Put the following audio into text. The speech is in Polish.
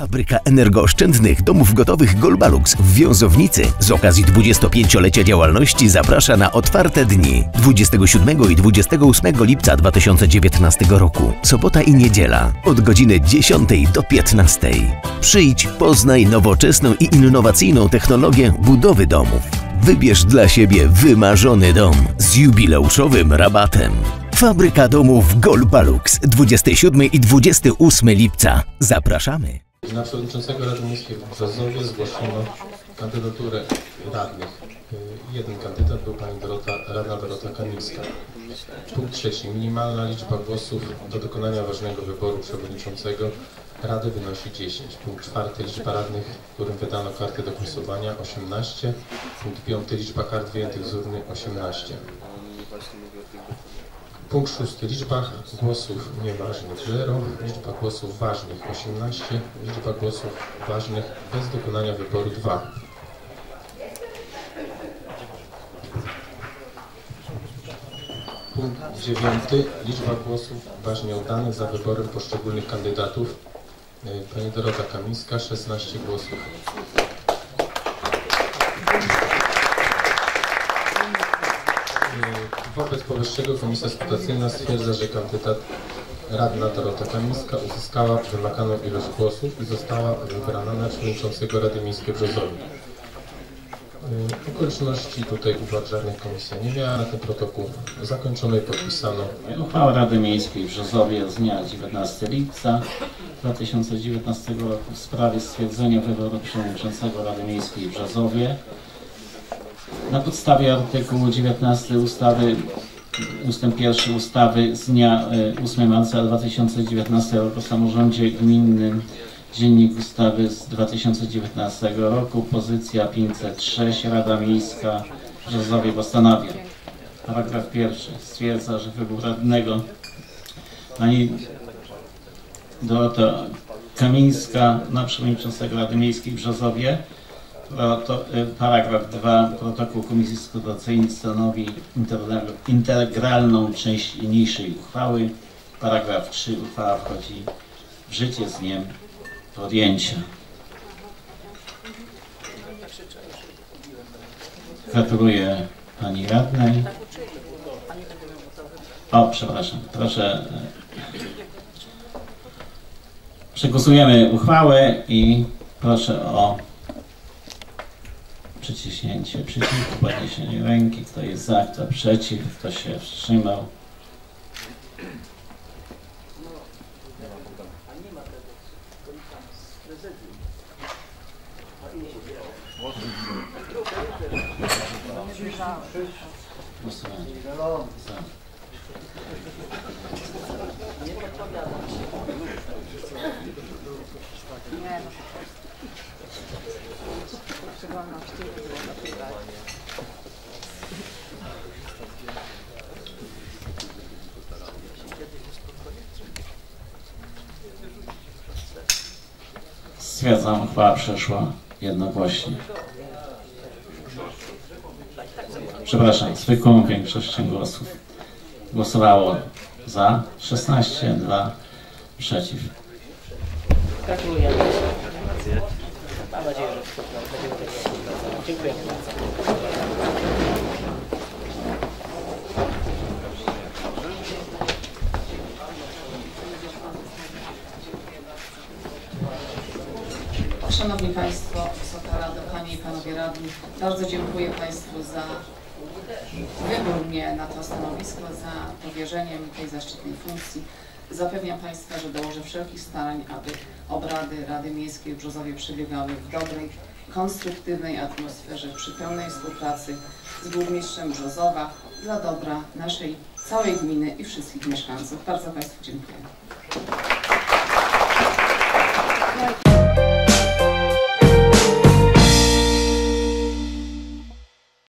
Fabryka energooszczędnych domów gotowych Golbalux w Wiązownicy z okazji 25-lecia działalności zaprasza na otwarte dni 27 i 28 lipca 2019 roku, sobota i niedziela od godziny 10 do 15. Przyjdź, poznaj nowoczesną i innowacyjną technologię budowy domów. Wybierz dla siebie wymarzony dom z jubileuszowym rabatem. Fabryka domów Golbalux 27 i 28 lipca. Zapraszamy. Na przewodniczącego Rady Miejskiej w Brzozowie zgłoszono kandydaturę radnych. Jeden kandydat był pani Dorota, radna Dorota Kamińska. Punkt trzeci. Minimalna liczba głosów do dokonania ważnego wyboru przewodniczącego Rady wynosi 10. Punkt czwarty. Liczba radnych, którym wydano karty do głosowania 18. Punkt piąty. Liczba kart wyjętych z urny 18. Punkt szósty. Liczba głosów nieważnych 0, liczba głosów ważnych 18, liczba głosów ważnych bez dokonania wyboru 2. Punkt dziewiąty. Liczba głosów ważnie oddanych za wyborem poszczególnych kandydatów. Y, Pani Dorota Kamińska 16 głosów. Wobec powyższego Komisja Skutacyjna stwierdza, że kandydat radna Dorota Kamińska uzyskała wymaganą ilość głosów i została wybrana na przewodniczącego Rady Miejskiej Brzozowie. Yy, Okoliczności tutaj uwag żadnych komisja nie miała na ten protokół. Zakończono i podpisano. Uchwała Rady Miejskiej w Brzozowie z dnia 19 lipca 2019 roku w sprawie stwierdzenia wyboru przewodniczącego Rady Miejskiej w Brzozowie. Na podstawie artykułu 19 ustawy, ustęp 1 ustawy z dnia e, 8 marca 2019 roku o samorządzie gminnym Dziennik ustawy z 2019 roku, pozycja 506, Rada Miejska w Brzozowie postanawia. Paragraf pierwszy stwierdza, że wybór radnego pani Dorota Kamińska na przewodniczącego Rady Miejskiej w Brzozowie. Y, paragraf 2 protokół Komisji Skutacyjnej stanowi integra- integralną część niniejszej uchwały. Paragraf 3 uchwała wchodzi w życie z dniem podjęcia. Gratuluję Pani Radnej. O, przepraszam, proszę. Przegłosujemy uchwałę i proszę o przyciśnięcie przycisku, podniesienie ręki. Kto jest za, kto przeciw, kto się wstrzymał. Głosowanie. Za. Stwierdzam, uchwała przeszła jednogłośnie. Przepraszam, zwykłą większością głosów. Głosowało za 16, 2 przeciw. Gratuluję. Mam nadzieję, że wszystko będzie udało. Dziękuję bardzo. Szanowni Państwo, Wysoka Rado, Panie i Panowie Radni, bardzo dziękuję Państwu za wybór mnie na to stanowisko, za powierzenie mi tej zaszczytnej funkcji. Zapewniam Państwa, że dołożę wszelkich starań, aby obrady Rady Miejskiej w Brzozowie przebiegały w dobrej, konstruktywnej atmosferze, przy pełnej współpracy z burmistrzem Brzozowa dla dobra naszej całej gminy i wszystkich mieszkańców. Bardzo Państwu dziękuję.